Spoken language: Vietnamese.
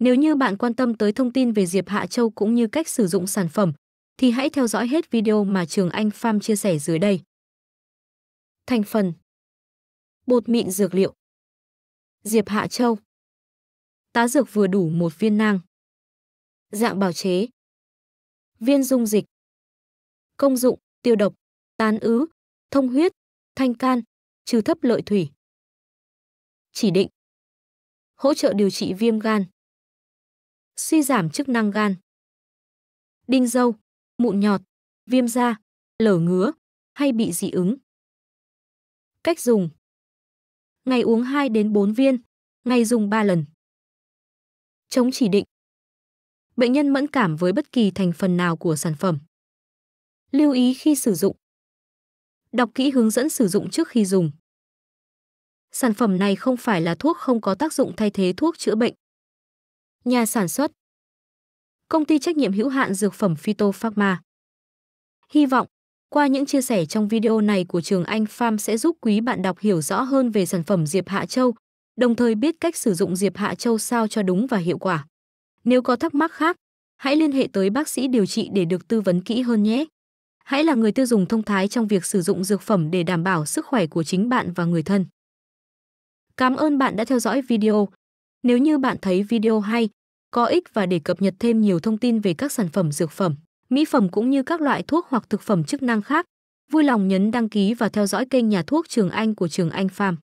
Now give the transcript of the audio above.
Nếu như bạn quan tâm tới thông tin về Diệp Hạ Châu cũng như cách sử dụng sản phẩm, thì hãy theo dõi hết video mà Trường Anh Farm chia sẻ dưới đây. Thành phần. Bột mịn dược liệu. Diệp Hạ Châu. Tá dược vừa đủ một viên nang. Dạng bào chế. Viên dung dịch. Công dụng, tiêu độc, tán ứ, thông huyết, thanh can, trừ thấp lợi thủy. Chỉ định. Hỗ trợ điều trị viêm gan suy giảm chức năng gan. Đinh dâu, mụn nhọt, viêm da, lở ngứa hay bị dị ứng. Cách dùng. Ngày uống 2 đến 4 viên, ngày dùng 3 lần. Chống chỉ định. Bệnh nhân mẫn cảm với bất kỳ thành phần nào của sản phẩm. Lưu ý khi sử dụng. Đọc kỹ hướng dẫn sử dụng trước khi dùng. Sản phẩm này không phải là thuốc không có tác dụng thay thế thuốc chữa bệnh. Nhà sản xuất Công ty trách nhiệm hữu hạn dược phẩm Phytopharma Hy vọng, qua những chia sẻ trong video này của Trường Anh Farm sẽ giúp quý bạn đọc hiểu rõ hơn về sản phẩm Diệp Hạ Châu, đồng thời biết cách sử dụng Diệp Hạ Châu sao cho đúng và hiệu quả. Nếu có thắc mắc khác, hãy liên hệ tới bác sĩ điều trị để được tư vấn kỹ hơn nhé. Hãy là người tiêu dùng thông thái trong việc sử dụng dược phẩm để đảm bảo sức khỏe của chính bạn và người thân. Cảm ơn bạn đã theo dõi video. Nếu như bạn thấy video hay, có ích và để cập nhật thêm nhiều thông tin về các sản phẩm dược phẩm, mỹ phẩm cũng như các loại thuốc hoặc thực phẩm chức năng khác, vui lòng nhấn đăng ký và theo dõi kênh nhà thuốc Trường Anh của Trường Anh Farm.